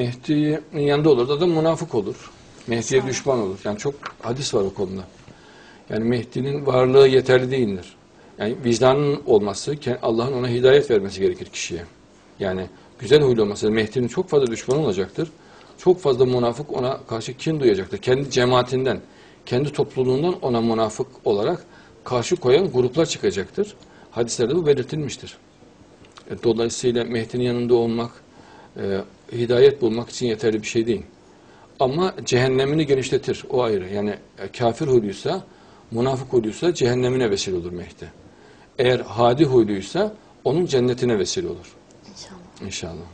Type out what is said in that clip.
Mehdi'nin yanında olur da da münafık olur. Mehdi'ye düşman olur. Yani çok hadis var o konuda. Yani Mehdi'nin varlığı yeterli değildir. Yani vicdanın olması, Allah'ın ona hidayet vermesi gerekir kişiye. Yani güzel huylu olması. Mehdi'nin çok fazla düşmanı olacaktır. Çok fazla münafık ona karşı kin duyacaktır. Kendi cemaatinden, kendi topluluğundan ona münafık olarak karşı koyan gruplar çıkacaktır. Hadislerde bu belirtilmiştir. E, Dolayısıyla Mehdi'nin yanında olmak, e, hidayet bulmak için yeterli bir şey değil. Ama cehennemini genişletir, o ayrı. Yani e, kafir huyluysa, münafık huyluysa cehennemine vesile olur Mehdi. Eğer hadi huyluysa onun cennetine vesile olur. İnşallah. İnşallah.